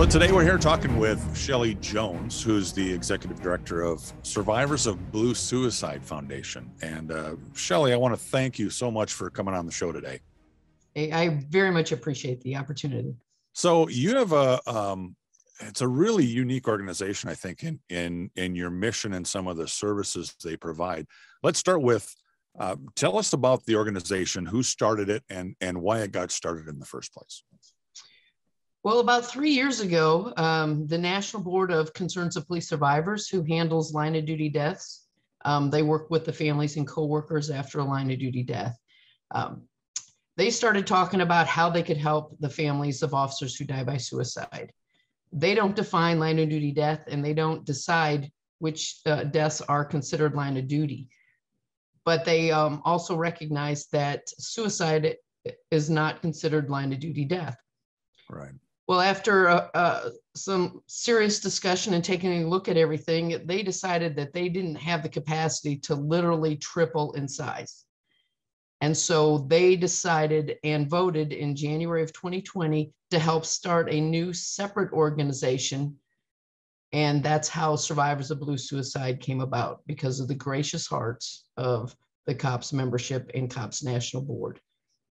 So today we're here talking with Shelley Jones, who's the executive director of Survivors of Blue Suicide Foundation. And uh, Shelly, I want to thank you so much for coming on the show today. I very much appreciate the opportunity. So you have a um, it's a really unique organization, I think, in in in your mission and some of the services they provide. Let's start with uh, tell us about the organization, who started it, and and why it got started in the first place. Well, about three years ago, um, the National Board of Concerns of Police Survivors, who handles line of duty deaths, um, they work with the families and coworkers after a line of duty death. Um, they started talking about how they could help the families of officers who die by suicide. They don't define line of duty death and they don't decide which uh, deaths are considered line of duty. But they um, also recognize that suicide is not considered line of duty death. Right. Well, after uh, uh, some serious discussion and taking a look at everything, they decided that they didn't have the capacity to literally triple in size. And so they decided and voted in January of 2020 to help start a new separate organization. And that's how Survivors of Blue Suicide came about because of the gracious hearts of the COPS membership and COPS National Board.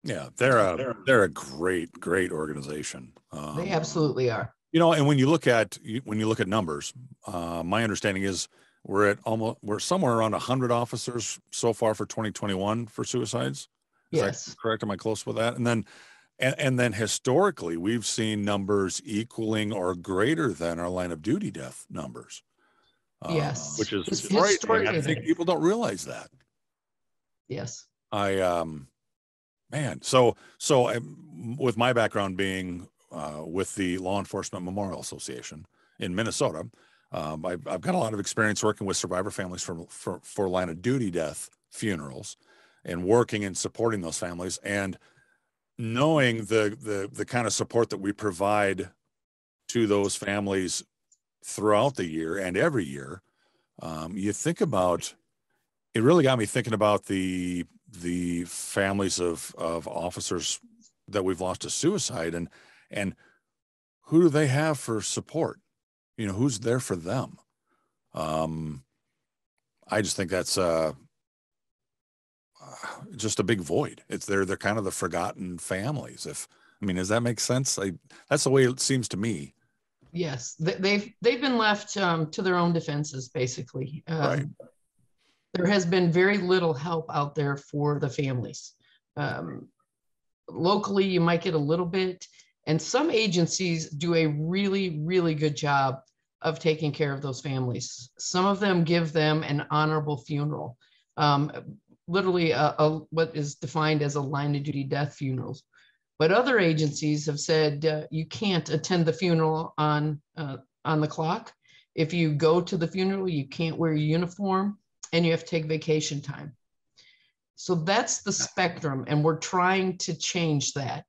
Yeah, they're a they're a great great organization. Um, they absolutely are. You know, and when you look at when you look at numbers, uh, my understanding is we're at almost we're somewhere around 100 officers so far for 2021 for suicides. Is yes. that correct? Am I close with that? And then and, and then historically we've seen numbers equaling or greater than our line of duty death numbers. Uh, yes. Which is great. I think people don't realize that. Yes. I um man, so so I, with my background being uh, with the Law Enforcement Memorial Association in Minnesota, um, I've, I've, got a lot of experience working with survivor families for, for, for line of duty death funerals and working and supporting those families and knowing the, the, the kind of support that we provide to those families throughout the year and every year. Um, you think about, it really got me thinking about the, the families of, of officers that we've lost to suicide and, and who do they have for support? you know who's there for them? Um i just think that's uh, just a big void. It's they're they're kind of the forgotten families if i mean does that make sense? I, that's the way it seems to me. Yes. They've they've been left um, to their own defenses basically. Um, right. There has been very little help out there for the families um, locally you might get a little bit and some agencies do a really, really good job of taking care of those families. Some of them give them an honorable funeral, um, literally a, a, what is defined as a line of duty death funerals. But other agencies have said uh, you can't attend the funeral on uh, on the clock. If you go to the funeral, you can't wear your uniform, and you have to take vacation time. So that's the spectrum, and we're trying to change that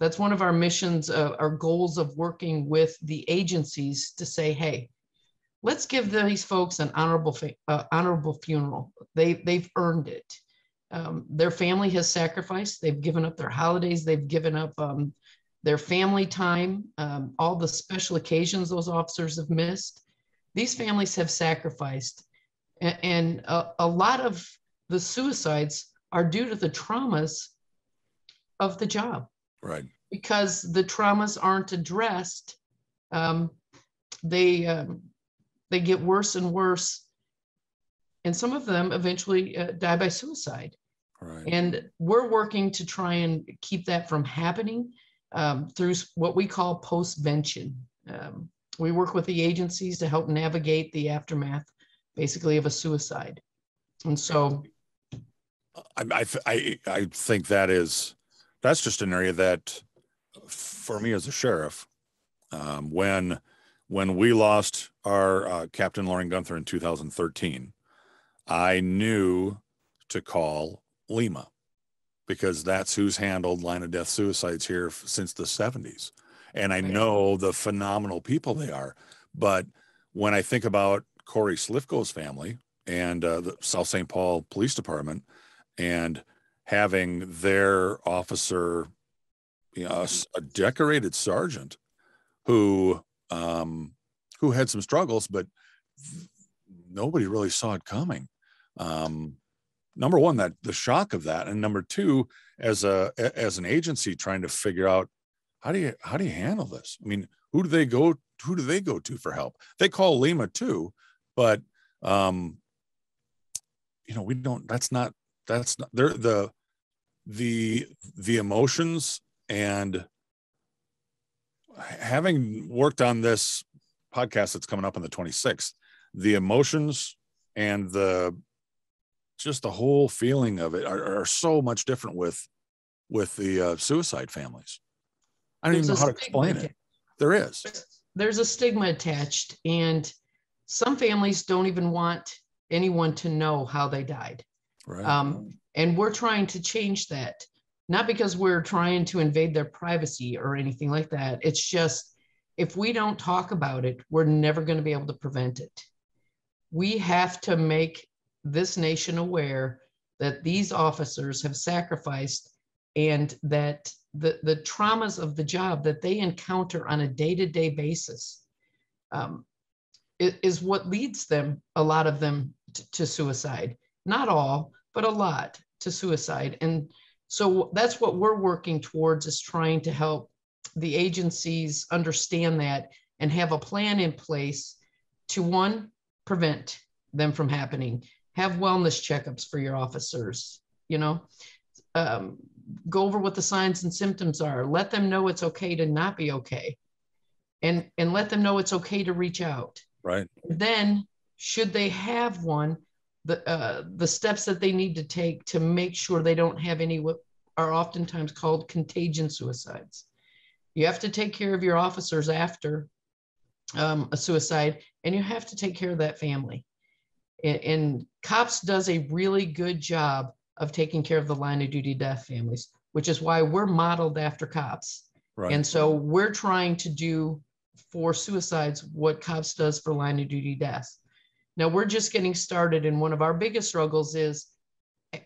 that's one of our missions, uh, our goals of working with the agencies to say, hey, let's give these folks an honorable, uh, honorable funeral. They, they've earned it. Um, their family has sacrificed. They've given up their holidays. They've given up um, their family time, um, all the special occasions those officers have missed. These families have sacrificed. And, and a, a lot of the suicides are due to the traumas of the job. Right. Because the traumas aren't addressed, um, they um, they get worse and worse, and some of them eventually uh, die by suicide. Right. And we're working to try and keep that from happening um, through what we call postvention. Um, we work with the agencies to help navigate the aftermath, basically, of a suicide. And so, I I, I, I think that is that's just an area that for me as a sheriff um, when when we lost our uh, captain lauren gunther in 2013 i knew to call LEMA because that's who's handled line of death suicides here since the 70s and i know the phenomenal people they are. But when i think about corey slifko's family and uh, the south st paul police department and having their officer, you know, a, a decorated sergeant who um, who had some struggles, but nobody really saw it coming. Um, number one, that the shock of that, and number two, as a as an agency trying to figure out how do you how do you handle this? I mean, who do they go who do they go to for help? They call LEMA too, but um, you know, we don't. That's not. That's not. They're the the the emotions and having worked on this podcast that's coming up on the 26th the emotions and the just the whole feeling of it are, are so much different with with the uh, suicide families i don't there's even know how to explain it there is there's a stigma attached and some families don't even want anyone to know how they died right. um, and we're trying to change that not because we're trying to invade their privacy or anything like that. It's just if we don't talk about it, we're never going to be able to prevent it. We have to make this nation aware that these officers have sacrificed and that the, the traumas of the job that they encounter on a day to day basis um, is what leads them, a lot of them, to, to suicide. Not all, but a lot to suicide. And so that's what we're working towards is trying to help the agencies understand that and have a plan in place to one, prevent them from happening, have wellness checkups for your officers, you know, um, go over what the signs and symptoms are, let them know it's okay to not be okay and, and let them know it's okay to reach out. Right. Then should they have one, the uh, the steps that they need to take to make sure they don't have any what are oftentimes called contagion suicides. You have to take care of your officers after um, a suicide, and you have to take care of that family. And, and COPS does a really good job of taking care of the line of duty death families, which is why we're modeled after COPS. Right. And so we're trying to do for suicides what COPS does for line of duty deaths. Now we're just getting started, and one of our biggest struggles is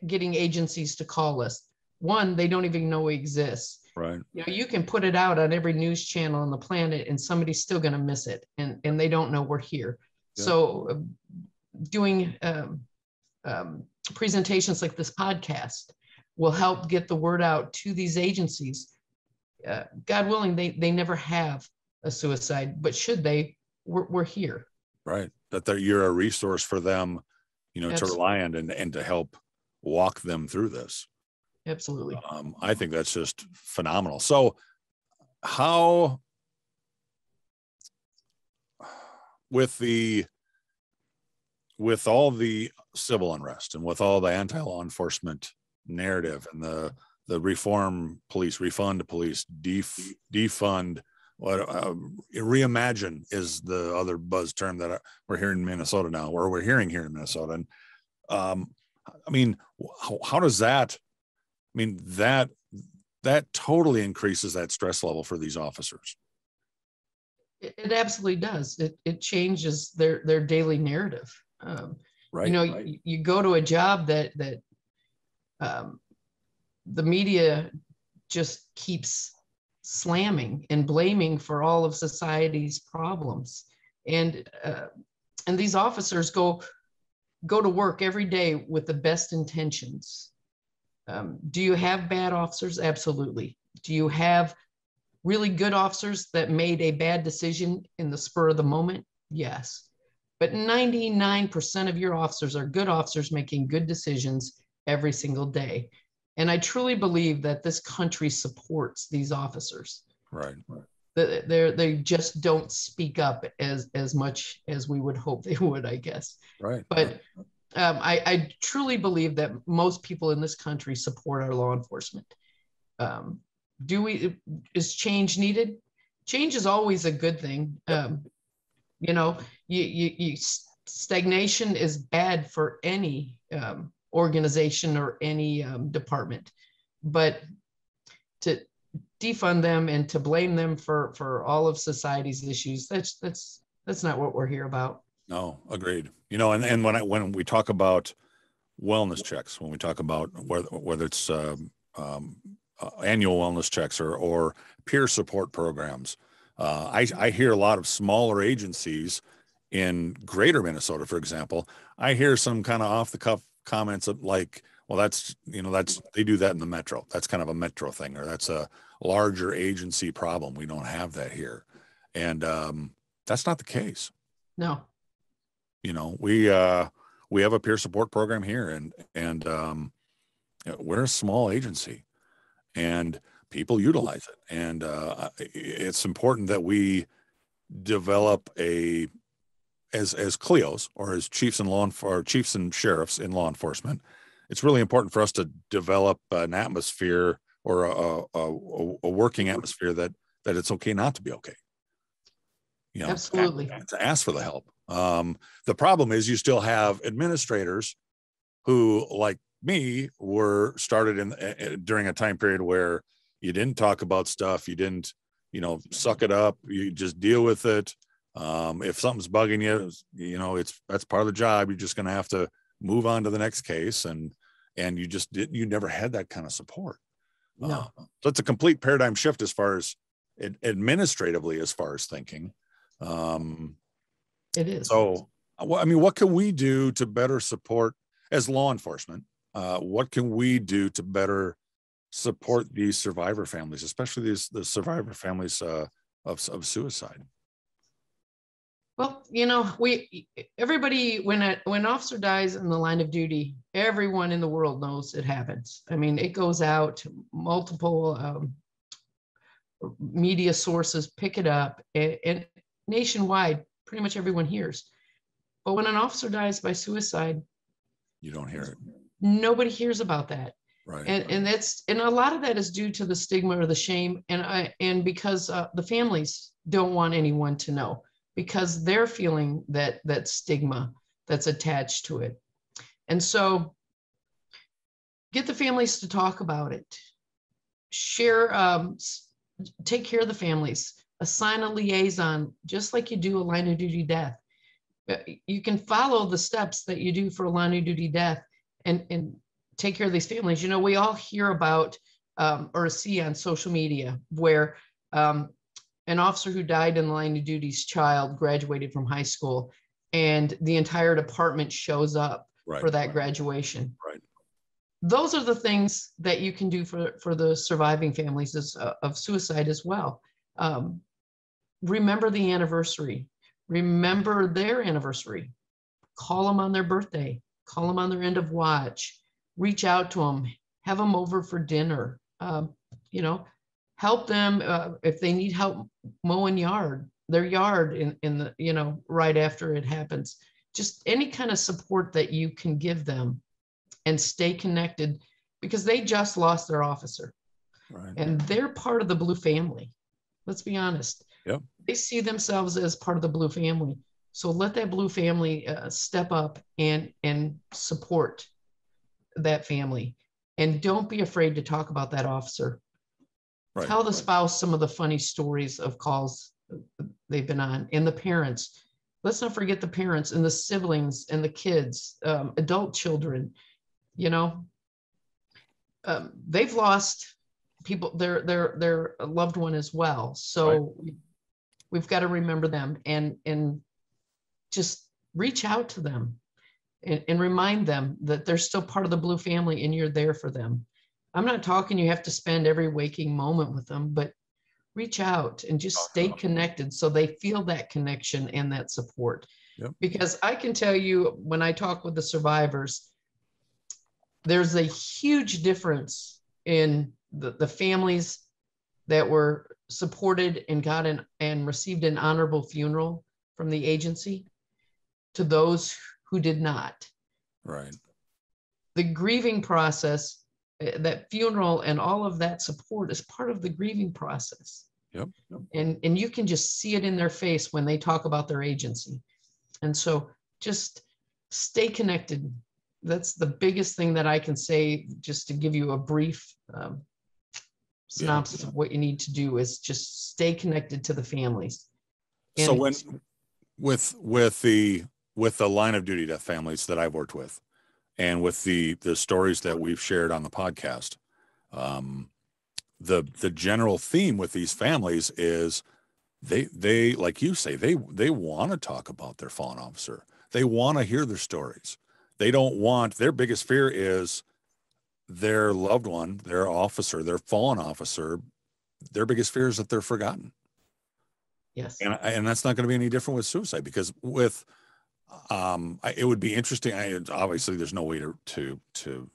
getting agencies to call us. One, they don't even know we exist. Right. You know, you can put it out on every news channel on the planet, and somebody's still going to miss it, and and they don't know we're here. Yeah. So, uh, doing um, um, presentations like this podcast will help get the word out to these agencies. Uh, God willing, they they never have a suicide, but should they, we're, we're here. Right that you're a resource for them, you know, Absolutely. to rely on and, and to help walk them through this. Absolutely. Um, I think that's just phenomenal. So, how with the with all the civil unrest and with all the anti-law enforcement narrative and the the reform police, refund police, def, defund what uh, reimagine is the other buzz term that we're hearing in Minnesota now, or we're hearing here in Minnesota. And um, I mean, how, how does that? I mean that that totally increases that stress level for these officers. It, it absolutely does. It it changes their their daily narrative. Um, right. You know, right. You, you, go to a job that that um, the media just keeps slamming and blaming for all of society's problems. And uh, and these officers go go to work every day with the best intentions. Um, do you have bad officers? Absolutely. Do you have really good officers that made a bad decision in the spur of the moment? Yes. But 99% of your officers are good officers making good decisions every single day and I truly believe that this country supports these officers. Right. They they just don't speak up as as much as we would hope they would, I guess. Right. But um, I, I truly believe that most people in this country support our law enforcement. Um, do we? Is change needed? Change is always a good thing. Um, you know, you, you, you stagnation is bad for any um, organization or any um, department. But to defund them and to blame them for for all of society's issues, that's that's that's not what we're here about. No, agreed. You know, and, and when I when we talk about wellness checks, when we talk about whether whether it's um, um, uh, annual wellness checks or or peer support programs, Uh, I, I hear a lot of smaller agencies in greater Minnesota, for example. I hear some kind of off the cuff comments of like, well, that's, you know, that's, they do that in the metro. That's kind of a metro thing, or that's a larger agency problem. We don't have that here. And um, that's not the case. No. You know, we, uh, we have a peer support program here and, and um, we're a small agency and people utilize it. And uh, it's important that we develop a as as CLEOs or as chiefs and law or chiefs and sheriffs in law enforcement. It's really important for us to develop an atmosphere or a, a, a working atmosphere that that it's okay not to be okay. You know, Absolutely. To ask for the help. Um, the problem is you still have administrators who, like me, were started in uh, during a time period where you didn't talk about stuff you didn't you know suck it up you just deal with it um, if something's bugging you you know it's that's part of the job you're just going to have to move on to the next case and and you just didn't you never had that kind of support no. Uh, so it's a complete paradigm shift as far as it, administratively as far as thinking um it is so well, i mean what can we do to better support as law enforcement uh, what can we do to better support these survivor families, especially these the survivor families uh, of of suicide? Well, you know, we everybody when a when an officer dies in the line of duty, everyone in the world knows it happens. I mean, it goes out multiple um, media sources pick it up, and, and nationwide, pretty much everyone hears. But when an officer dies by suicide, you don't hear it. Nobody hears about that. Right. And, and that's and a lot of that is due to the stigma or the shame and I and because uh, the families don't want anyone to know because they're feeling that that stigma that's attached to it. And so get the families to talk about it. Share um, take care of the families. Assign a liaison just like you do a line of duty death. Uh, you can follow the steps that you do for a line of duty death and, and take care of these families. You know, we all hear about um, or see on social media where um, an officer who died in the line of duty's child graduated from high school and the entire department shows up right, for that right. graduation. Right. Those are the things that you can do for, for the surviving families uh, of suicide as well. Um, remember the anniversary. Remember their anniversary. Call them on their birthday. Call them on their end of watch reach out to them, have them over for dinner, um, you know, help them uh, if they need help mowing yard, their yard in, in the, you know, right after it happens. Just any kind of support that you can give them and stay connected because they just lost their officer. Right. And they're part of the blue family. Let's be honest. Yep. They see themselves as part of the blue family. So let that blue family uh, step up and and support that family and don't be afraid to talk about that officer right. tell the spouse some of the funny stories of calls they've been on and the parents let's not forget the parents and the siblings and the kids um, adult children you know um, they've lost people their their their loved one as well so right. we've got to remember them and and just reach out to them and, and remind them that they're still part of the blue family and you're there for them. I'm not talking you have to spend every waking moment with them, but reach out and just stay connected so they feel that connection and that support. Yep. Because I can tell you when I talk with the survivors, there's a huge difference in the, the families that were supported and got an and received an honorable funeral from the agency to those who did not. Right. The grieving process, that funeral and all of that support is part of the grieving process. Yep. yep. And and you can just see it in their face when they talk about their agency. And so just stay connected. That's the biggest thing that I can say, just to give you a brief um, synopsis yeah. of what you need to do is just stay connected to the families. And so when with with the with the line of duty death families that I've worked with, and with the the stories that we've shared on the podcast, um, the the general theme with these families is they they like you say they they want to talk about their fallen officer. They want to hear their stories. They don't want their biggest fear is their loved one their officer their fallen officer their biggest fear is that they're forgotten. Yes. And and that's not going to be any different with suicide because with um I, it would be interesting I, obviously there's no way to to to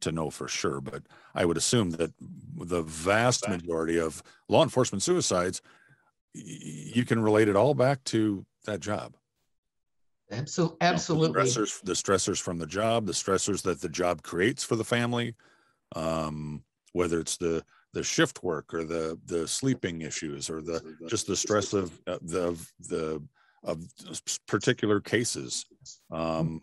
to know for sure but i would assume that the vast majority of law enforcement suicides you can relate it all back to that job. Absolutely, absolutely. The stressors, the stressors from the job, the stressors that the job creates for the family, um, whether it's the the shift work or the the sleeping issues or the just the stress of uh, the the of particular cases. Um,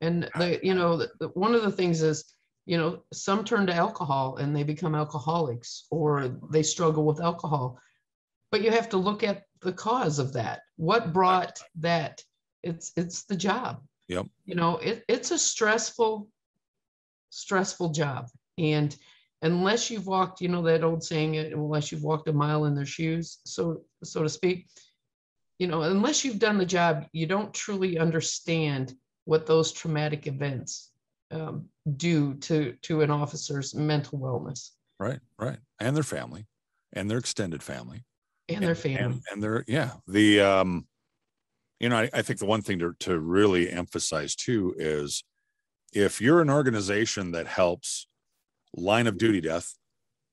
and the you know the, one of the things is you know, some turn to alcohol and they become alcoholics or they struggle with alcohol. But you have to look at the cause of that. What brought that? It's it's the job. Yep. You know, it, it's a stressful, stressful job. And unless you've walked, you know, that old saying, unless you've walked a mile in their shoes, so so to speak, you know, unless you've done the job, you don't truly understand what those traumatic events um, do to to an officer's mental wellness. Right, right, and their family, and their extended family, and, and their family, and, and their yeah. The um, you know, I, I think the one thing to to really emphasize too is if you're an organization that helps line of duty death,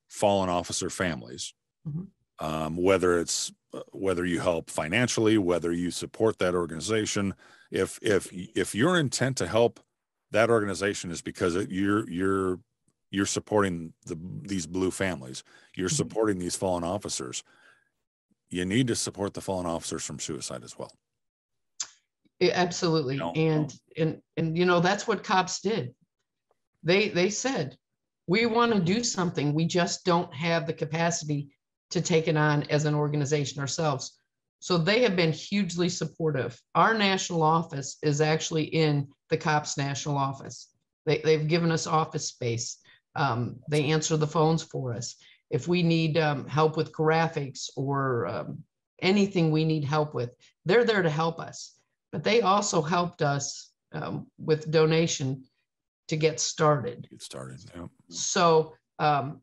fallen officer families, mm-hmm. um, whether it's whether you help financially, whether you support that organization, if if if your intent to help that organization is because you're you're you're supporting the these blue families you're mm-hmm. supporting these fallen officers you need to support the fallen officers from suicide as well. Absolutely. And and and you know that's what cops did. They they said we want to do something. We just don't have the capacity to take it on as an organization ourselves so they have been hugely supportive. Our national office is actually in the COPS national office. They, they've given us office space. Um, they answer the phones for us. If we need um, help with graphics or um, anything we need help with, they're there to help us. But they also helped us um, with donation to get started. Get started. Yeah. So um,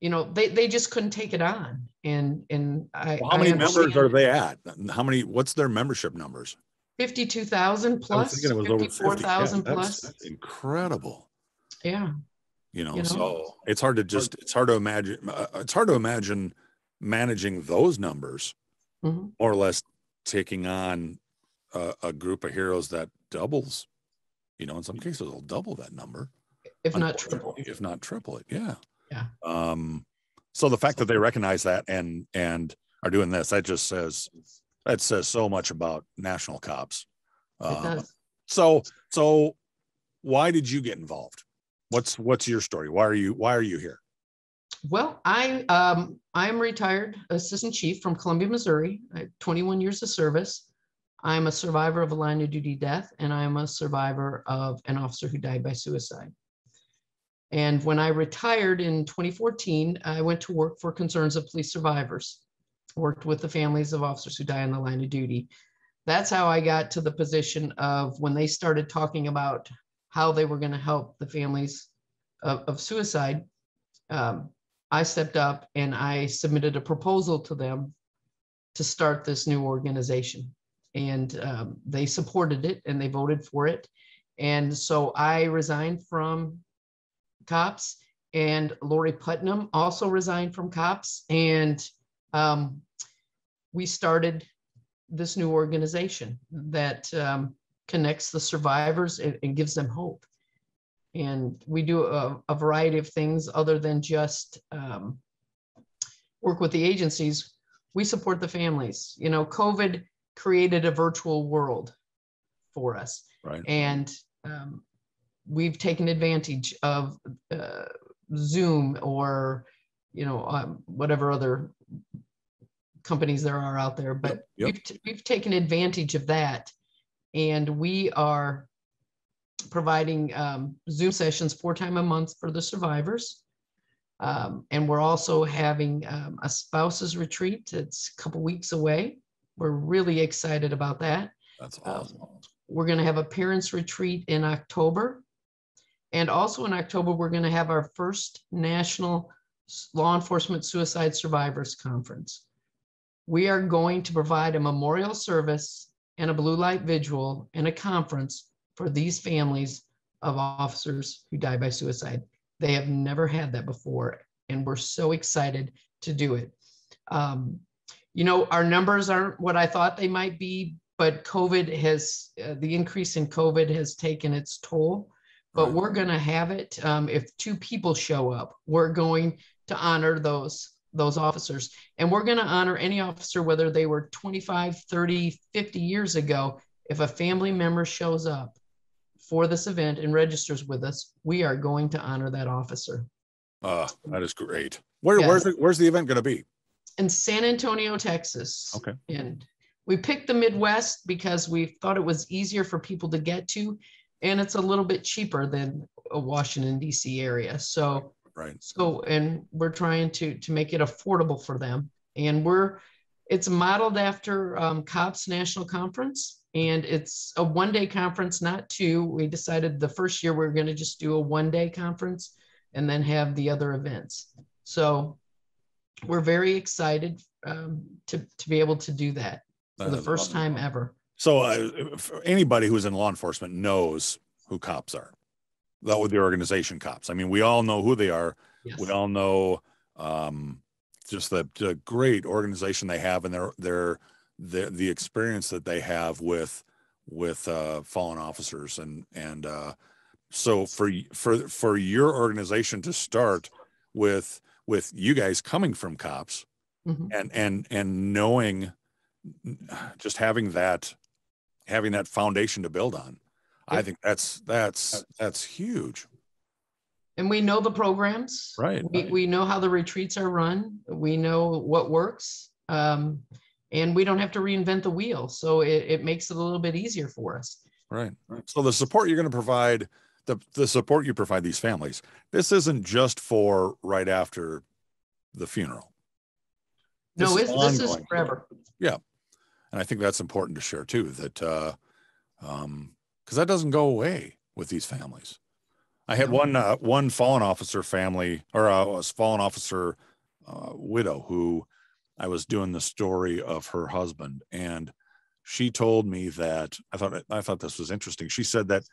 you know they, they just couldn't take it on. And and I, well, how many members are they at? How many what's their membership numbers? 52,000 plus 54,000 yeah, plus. that's incredible. Yeah. You know, you know, so it's hard to just it's hard to imagine uh, it's hard to imagine managing those numbers mm-hmm. more or less taking on a, a, group of heroes that doubles you know in some cases will double that number. If not triple. if not triple it yeah yeah. Um, so the fact that they recognize that and and are doing this, that just says that says so much about national cops. Uh, so so why did you get involved? What's what's your story? Why are you why are you here? Well, I um, I'm retired assistant chief from Columbia, Missouri. I have 21 years of service. I'm a survivor of a line of duty death, and I'm a survivor of an officer who died by suicide. And when I retired in 2014, I went to work for Concerns of Police Survivors, worked with the families of officers who die on the line of duty. That's how I got to the position of when they started talking about how they were going to help the families of, of suicide. Um, I stepped up and I submitted a proposal to them to start this new organization. And um, they supported it and they voted for it. And so I resigned from cops and Lori Putnam also resigned from cops. And um, we started this new organization that um, connects the survivors and, and, gives them hope. And we do a, a variety of things other than just um, work with the agencies. We support the families. You know covid created a virtual world for us. Right. And um, we've taken advantage of uh, Zoom or you know um, whatever other companies there are out there, but yep. We've, t- we've taken advantage of that, and we are providing um, Zoom sessions four time a month for the survivors. Um, and we're also having um, a spouses retreat. It's a couple weeks away. We're really excited about that. That's awesome. Um, we're going to have a parents retreat in October. And also in October, we're going to have our first national law enforcement suicide survivors conference. We are going to provide a memorial service and a blue light vigil and a conference for these families of officers who die by suicide. They have never had that before, and we're so excited to do it. Um, you know, our numbers aren't what I thought they might be, but COVID has, uh, the increase in COVID has taken its toll. But we're going to have it. Um, if two people show up, we're going to honor those those officers and we're going to honor any officer whether they were 25 30 50 years ago if a family member shows up for this event and registers with us, we are going to honor that officer. Uh, that is great. Where, where's, the, where's the event going to be? In San Antonio, Texas. Okay. And we picked the Midwest because we thought it was easier for people to get to, and it's a little bit cheaper than a Washington D.C. area. So right. So and we're trying to to make it affordable for them, and we're it's modeled after um, COPS National Conference, and it's a one day conference, not two. We decided the first year we are going to just do a one day conference and then have the other events. So we're very excited um, to, to be able to do that for the first time ever. So uh, anybody who's in law enforcement knows who cops are. That with the organization cops. I mean, we all know who they are. Yes. We all know um, just the, the great organization they have and their their the the experience that they have with with uh, fallen officers and and uh, so for for for your organization to start with with you guys coming from cops mm-hmm. and and and knowing just having that having that foundation to build on i think that's that's that's huge and we know the programs right we, right. we know how the retreats are run we know what works um, and we don't have to reinvent the wheel. So it, it makes it a little bit easier for us. Right. So the support you're going to provide, the, the support you provide these families, this isn't just for right after the funeral. This no, is this is forever. Yeah. And I think that's important to share too, that, uh, um, that doesn't go away with these families. I had one, uh, one fallen officer family or uh, a fallen officer, uh, widow who, I was doing the story of her husband, and she told me that I thought I thought this was interesting. She said that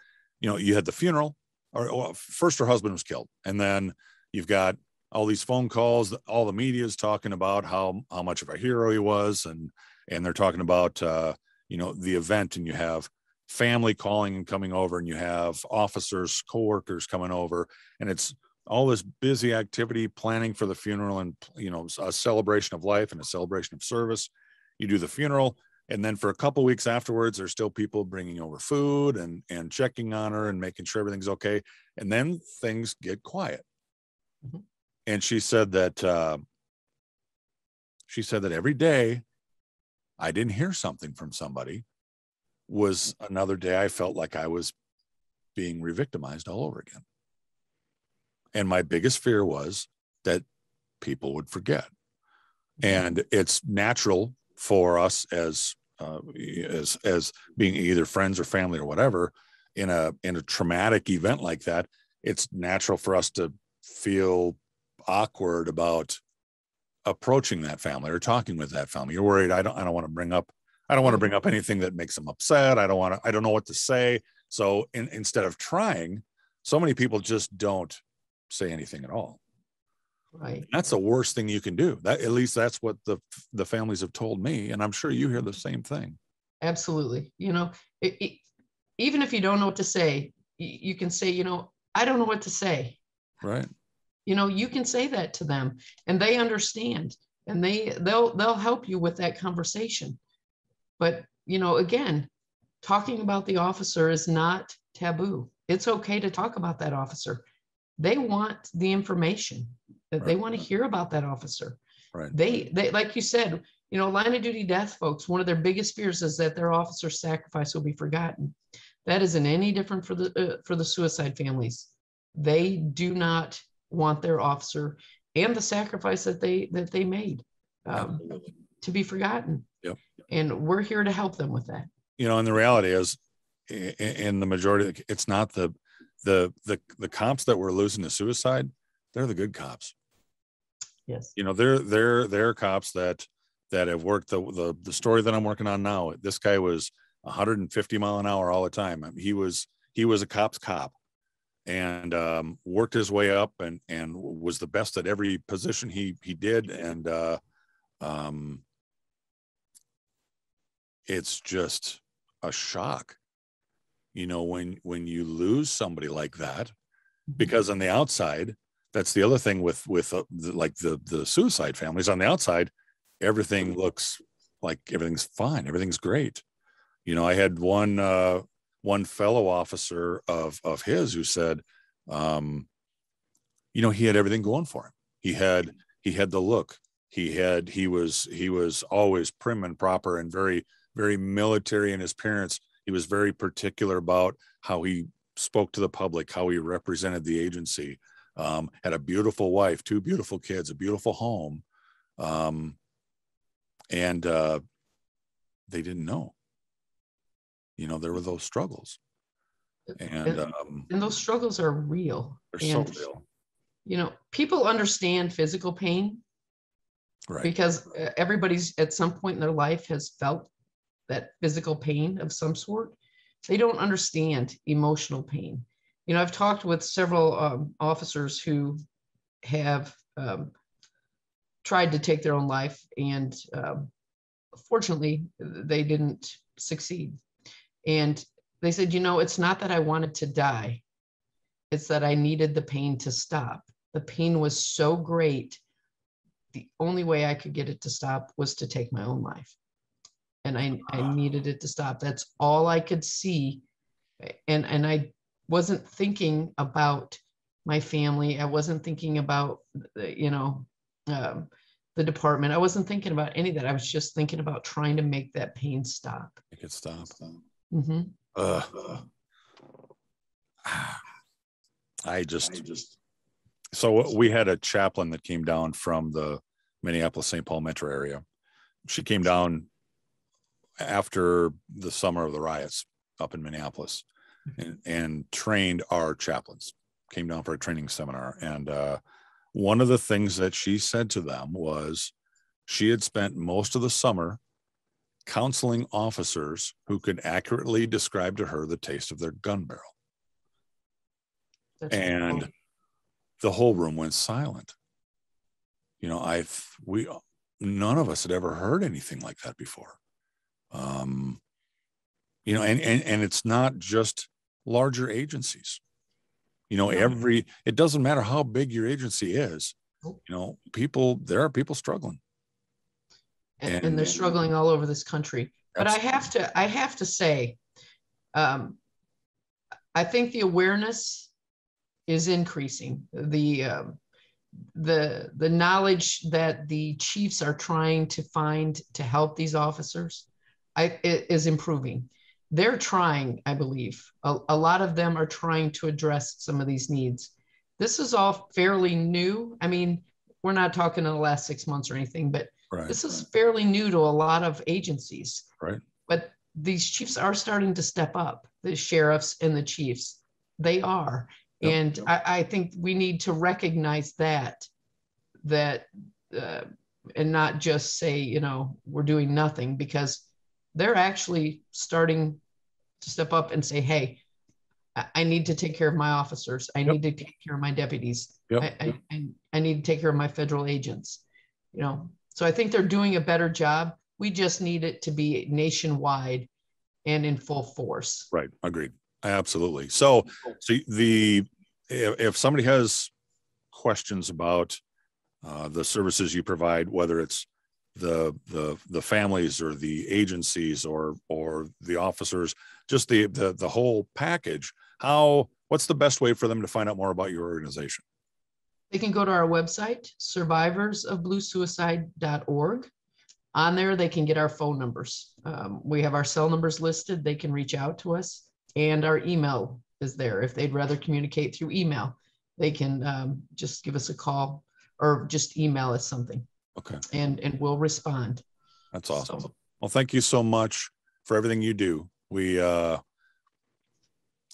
you know you had the funeral, or well, first her husband was killed, and then you've got all these phone calls. All the media is talking about how how much of a hero he was, and and they're talking about uh, you know the event, and you have family calling and coming over, and you have officers, coworkers coming over, and it's all this busy activity planning for the funeral and you know a celebration of life and a celebration of service you do the funeral and then for a couple weeks afterwards there's still people bringing over food and and checking on her and making sure everything's okay and then things get quiet mm-hmm. and she said that uh, she said that every day i didn't hear something from somebody was another day i felt like i was being re-victimized all over again and my biggest fear was that people would forget. And it's natural for us as uh, as as being either friends or family or whatever in a in a traumatic event like that it's natural for us to feel awkward about approaching that family or talking with that family you're worried i don't i don't want to bring up i don't want to bring up mm-hmm. anything that makes them upset i don't want to i don't know what to say so in, instead of trying so many people just don't say anything at all. Right. That's the worst thing you can do. That at least that's what the the families have told me, and I'm sure you hear the same thing. Absolutely. You know, it, it, even if you don't know what to say, you can say, you know, I don't know what to say. Right. You know, you can say that to them, and they understand, and they they'll they'll help you with that conversation. But you know, again, talking about the officer is not taboo. It's okay to talk about that officer they want the information that right. they want to hear about that officer right they they like you said you know line of duty death folks one of their biggest fears is that their officer's sacrifice will be forgotten that isn't any different for the uh, for the suicide families they do not want their officer and the sacrifice that they that they made um, to be forgotten. Yep. And we're here to help them with that. You know, and the reality is, in the majority, it's not the the the the cops that we're losing to suicide. They're the good cops. Yes. You know, they're they're they're cops that that have worked the the the story that I'm working on now. This guy was 150 mile an hour all the time. I mean, he was he was a cop's cop and um, worked his way up and and was the best at every position he he did and uh, um, it's just a shock you know when when you lose somebody like that mm-hmm. because on the outside that's the other thing with with uh, the, like the the suicide families on the outside everything looks like everything's fine everything's great you know i had one uh one fellow officer of of his who said um you know he had everything going for him. He had he had the look. He had he was he was always prim and proper and very very military in his parents. He was very particular about how he spoke to the public how he represented the agency um, had a beautiful wife two beautiful kids a beautiful home um, and uh, they didn't know you know there were those struggles. And and, um, and those struggles are real. they're and so real. you know people understand physical pain right. because uh, everybody's at some point in their life has felt that physical pain of some sort. They don't understand emotional pain. You know i've talked with several um, officers who have um, tried to take their own life and um, fortunately they didn't succeed and they said, you know, it's not that I wanted to die, it's that I needed the pain to stop. The pain was so great. The only way I could get it to stop was to take my own life. And I, I needed it to stop. That's all I could see. And, and I wasn't thinking about my family. I wasn't thinking about, you know, um, the department. I wasn't thinking about any of that. I was just thinking about trying to make that pain stop. Make it stop. Mm-hmm. Uh, I just, just. so we had a chaplain that came down from the Minneapolis St. Paul metro area. She came down after the summer of the riots up in Minneapolis and, and trained our chaplains. Came down for a training seminar. And uh, one of the things that she said to them was she had spent most of the summer counseling officers who could accurately describe to her the taste of their gun barrel. That's and cool. the whole room went silent. You know, I've, we, none of us had ever heard anything like that before. Um, you know, and, and, and it's not just larger agencies. You know, every, it doesn't matter how big your agency is, you know, people, there are people struggling and, and they're struggling all over this country. But I have to, I have to say, um, I think the awareness is increasing. The um, the the knowledge that the chiefs are trying to find to help these officers, I is improving. They're trying, I believe. A, a lot of them are trying to address some of these needs. This is all fairly new. I mean, we're not talking in the last six months or anything, but Right. This is fairly new to a lot of agencies. Right. But these chiefs are starting to step up, the sheriffs and the chiefs. They are. Yep. And I, I, think we need to recognize that, that, uh, and not just say, you know, we're doing nothing because they're actually starting to step up and say, hey, I need to take care of my officers. I yep. need to take care of my deputies. Yep. I, I, I, need to take care of my federal agents. You know, so I think they're doing a better job. We just need it to be nationwide and in full force. Right. Agreed. Absolutely. So, so the if, somebody has questions about uh, the services you provide, whether it's the the the families or the agencies or or the officers, just the the the whole package, how what's the best way for them to find out more about your organization? They can go to our website, survivorsofbluesuicide.org. On there, they can get our phone numbers. Um, we have our cell numbers listed. They can reach out to us, and our email is there if they'd rather communicate through email. they can um, just give us a call or just email us something. Okay. And and we'll respond. That's awesome. So, well, thank you so much for everything you do. We uh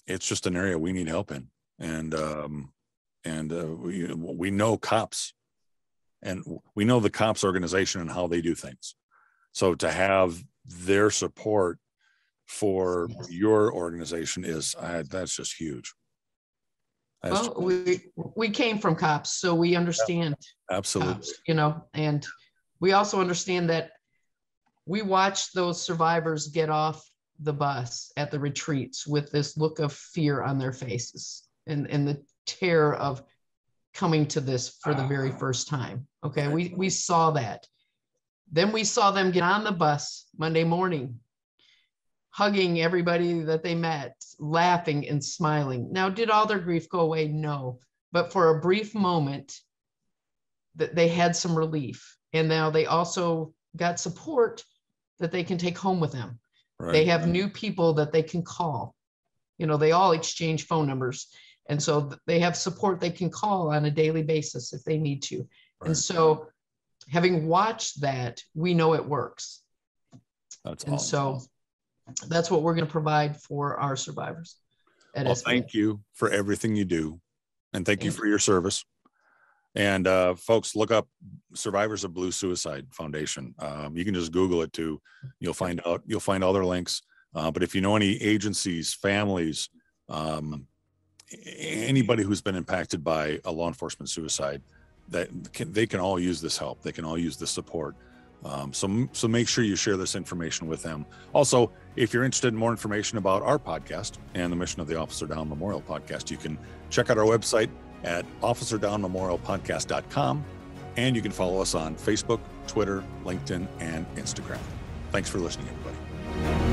it's just an area we need help in. And um and uh, we we know cops and we know the cops organization and how they do things. So to have their support for your organization is uh, that's just huge. That's well, we we came from cops, so we understand. Yeah, absolutely. Cops, you know, and we also understand that we watch those survivors get off the bus at the retreats with this look of fear on their faces and, and the terror of coming to this for the very ah. first time. Okay, we, we saw that. Then we saw them get on the bus Monday morning, hugging everybody that they met, laughing and smiling. Now, did all their grief go away? No. But for a brief moment, that they had some relief. And now they also got support that they can take home with them. Right. They have new people that they can call. You know, they all exchange phone numbers. And so they have support they can call on a daily basis if they need to. Right. And so having watched that, we know it works. That's and awesome. so that's what we're going to provide for our survivors. well, thank you for everything you do. And thank, thank you for your service. And uh, folks, look up Survivors of Blue Suicide Foundation. Um, you can just Google it too. You'll find out. You'll find all their links. Uh, but if you know any agencies, families, um, anybody who's been impacted by a law enforcement suicide, that can, they can all use this help. They can all use this support. Um, so, so make sure you share this information with them. Also, if you're interested in more information about our podcast and the mission of the Officer Down Memorial Podcast, you can check out our website at officerdownmemorialpodcast.com. And you can follow us on Facebook, Twitter, LinkedIn, and Instagram. Thanks for listening, everybody.